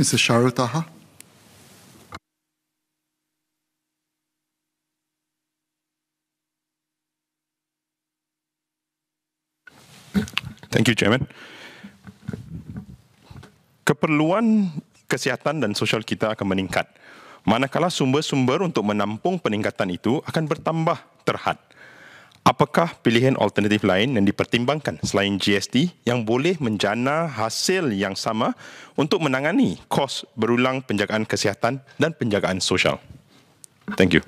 Mr. Sharul Taha. Thank you, Chairman. Keperluan kesihatan dan sosial kita akan meningkat. Manakala sumber-sumber untuk menampung peningkatan itu akan bertambah terhad. Apakah pilihan alternatif lain yang dipertimbangkan selain GST yang boleh menjana hasil yang sama untuk menangani kos berulang penjagaan kesihatan dan penjagaan sosial? Thank you.